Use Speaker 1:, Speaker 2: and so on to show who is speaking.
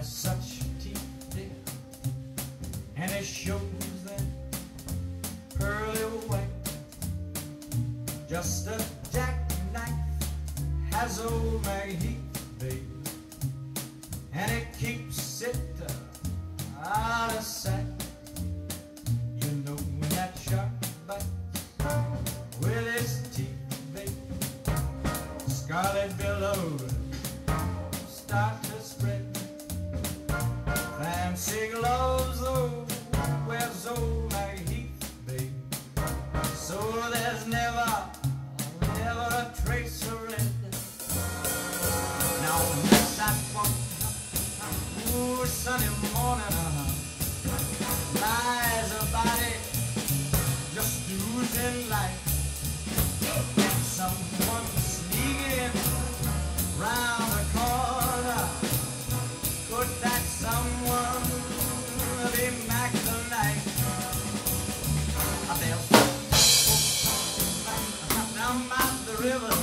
Speaker 1: has such teeth, dear, and it shows that pearly white. Just a jackknife has old MacHeath, babe, and it keeps it uh, out of sight. You know when that shark bites with his teeth, babe, scarlet billows. sunny morning uh, lies a body just losing life. Someone sneaking round the corner. Could that someone be Mack the Knife? I fell down by the river.